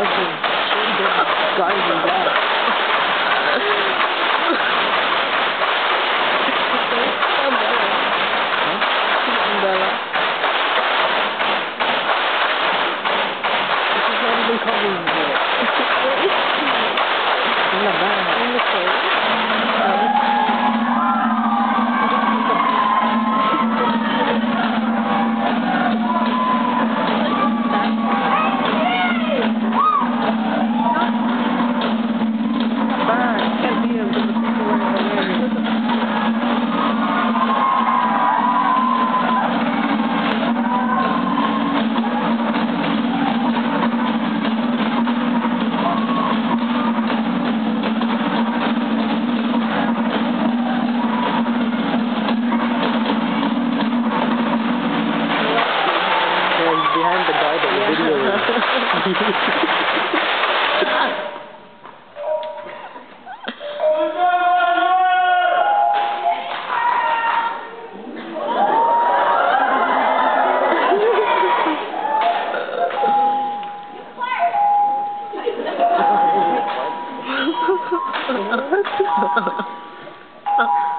fucking cheating guys to that. This is not behind the guy that the video is. What?